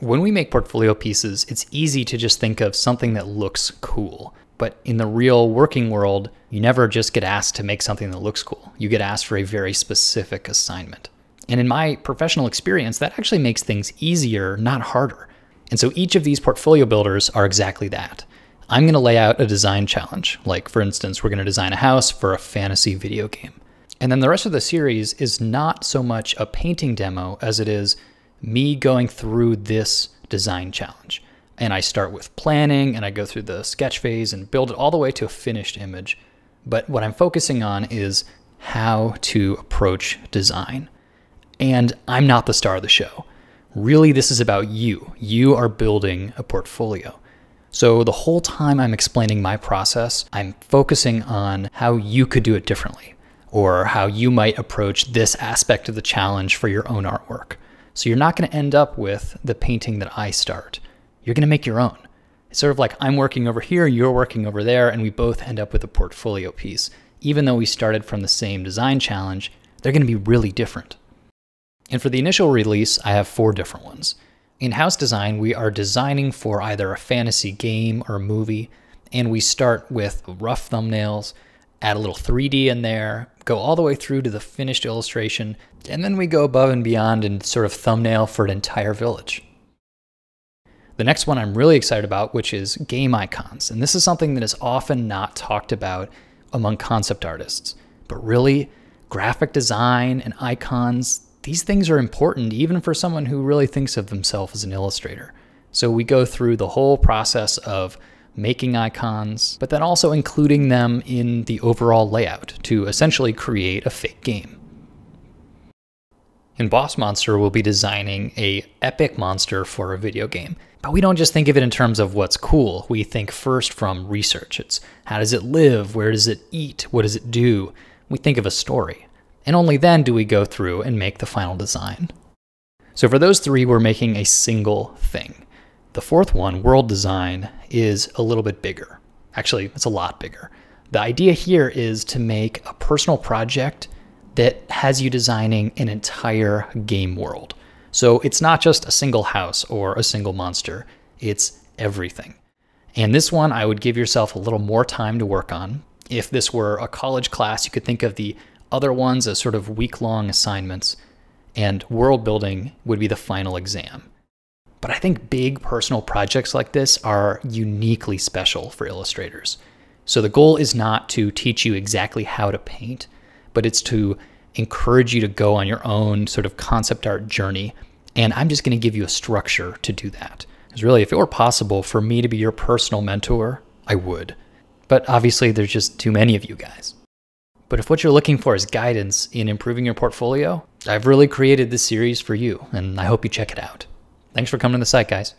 When we make portfolio pieces, it's easy to just think of something that looks cool. But in the real working world, you never just get asked to make something that looks cool. You get asked for a very specific assignment. And in my professional experience, that actually makes things easier, not harder. And so each of these portfolio builders are exactly that. I'm going to lay out a design challenge. Like, for instance, we're going to design a house for a fantasy video game. And then the rest of the series is not so much a painting demo as it is me going through this design challenge. And I start with planning and I go through the sketch phase and build it all the way to a finished image. But what I'm focusing on is how to approach design. And I'm not the star of the show. Really, this is about you. You are building a portfolio. So the whole time I'm explaining my process, I'm focusing on how you could do it differently or how you might approach this aspect of the challenge for your own artwork. So you're not going to end up with the painting that I start. You're going to make your own. It's sort of like I'm working over here, you're working over there, and we both end up with a portfolio piece. Even though we started from the same design challenge, they're going to be really different. And for the initial release, I have four different ones. In house design, we are designing for either a fantasy game or movie, and we start with rough thumbnails, add a little 3D in there, go all the way through to the finished illustration, and then we go above and beyond and sort of thumbnail for an entire village. The next one I'm really excited about, which is game icons. And this is something that is often not talked about among concept artists. But really, graphic design and icons, these things are important even for someone who really thinks of themselves as an illustrator. So we go through the whole process of making icons, but then also including them in the overall layout to essentially create a fake game. In Boss Monster, we'll be designing a epic monster for a video game. But we don't just think of it in terms of what's cool. We think first from research. It's how does it live? Where does it eat? What does it do? We think of a story. And only then do we go through and make the final design. So for those three, we're making a single thing. The fourth one, world design, is a little bit bigger. Actually, it's a lot bigger. The idea here is to make a personal project that has you designing an entire game world. So it's not just a single house or a single monster, it's everything. And this one, I would give yourself a little more time to work on. If this were a college class, you could think of the other ones as sort of week long assignments, and world building would be the final exam. But I think big personal projects like this are uniquely special for illustrators. So the goal is not to teach you exactly how to paint, but it's to encourage you to go on your own sort of concept art journey. And I'm just going to give you a structure to do that. Because really, if it were possible for me to be your personal mentor, I would. But obviously, there's just too many of you guys. But if what you're looking for is guidance in improving your portfolio, I've really created this series for you, and I hope you check it out. Thanks for coming to the site, guys.